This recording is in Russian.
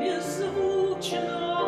беззвучно.